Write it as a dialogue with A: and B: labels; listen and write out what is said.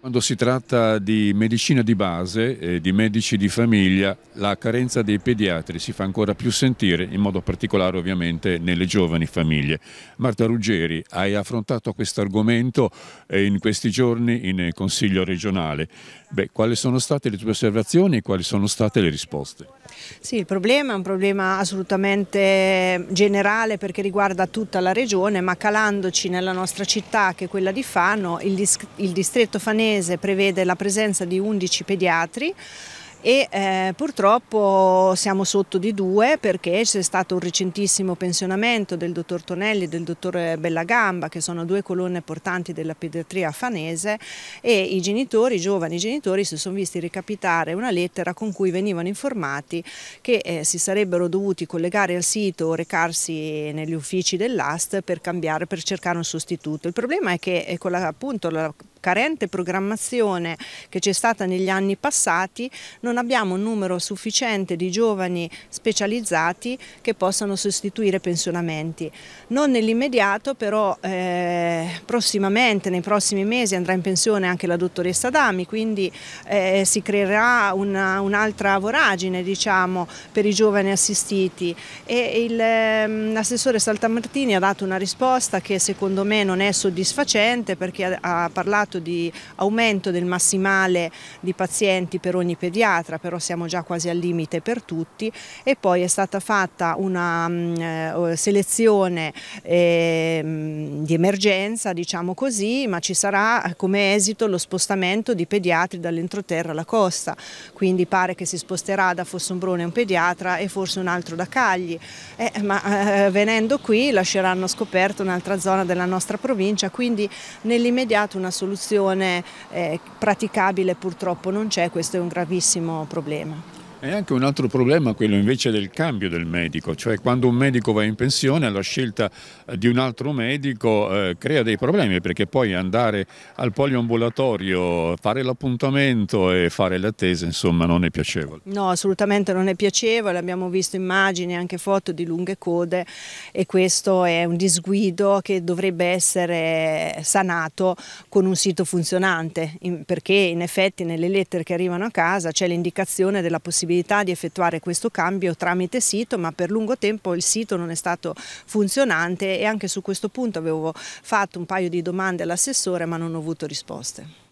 A: Quando si tratta di medicina di base, eh, di medici di famiglia, la carenza dei pediatri si fa ancora più sentire, in modo particolare ovviamente nelle giovani famiglie. Marta Ruggeri, hai affrontato questo argomento eh, in questi giorni in Consiglio regionale. Beh, quali sono state le tue osservazioni e quali sono state le risposte?
B: Sì, il problema è un problema assolutamente generale perché riguarda tutta la regione, ma calandoci nella nostra città che è quella di Fano, il, il distretto fanese prevede la presenza di 11 pediatri e eh, purtroppo siamo sotto di due perché c'è stato un recentissimo pensionamento del dottor Tonelli e del dottor Bellagamba che sono due colonne portanti della pediatria fanese e i genitori, i giovani genitori si sono visti recapitare una lettera con cui venivano informati che eh, si sarebbero dovuti collegare al sito o recarsi negli uffici dell'AST per cambiare, per cercare un sostituto. Il problema è che eh, con la, appunto la carente programmazione che c'è stata negli anni passati non abbiamo un numero sufficiente di giovani specializzati che possano sostituire pensionamenti. Non nell'immediato però eh, prossimamente, nei prossimi mesi andrà in pensione anche la dottoressa Dami, quindi eh, si creerà un'altra un voragine diciamo, per i giovani assistiti. Ehm, l'assessore Saltamartini ha dato una risposta che secondo me non è soddisfacente perché ha, ha parlato parlato di aumento del massimale di pazienti per ogni pediatra, però siamo già quasi al limite per tutti. E poi è stata fatta una mh, mm, eh, selezione eh, di emergenza, diciamo così, ma ci sarà come esito lo spostamento di pediatri dall'entroterra alla costa, quindi pare che si sposterà da Fossombrone un pediatra e forse un altro da Cagli, eh, ma eh, venendo qui lasceranno scoperta un'altra zona della nostra provincia, quindi nell'immediato una soluzione soluzione eh, praticabile purtroppo non c'è, questo è un gravissimo problema.
A: E anche un altro problema quello invece del cambio del medico, cioè quando un medico va in pensione la scelta eh, di un altro medico eh, crea dei problemi perché poi andare al poliambulatorio, fare l'appuntamento e fare l'attesa insomma non è piacevole.
B: No assolutamente non è piacevole, abbiamo visto immagini e anche foto di lunghe code e questo è un disguido che dovrebbe essere sanato con un sito funzionante perché in effetti nelle lettere che arrivano a casa c'è l'indicazione della possibilità possibilità di effettuare questo cambio tramite sito, ma per lungo tempo il sito non è stato funzionante e anche su questo punto avevo fatto un paio di domande all'assessore ma non ho avuto risposte.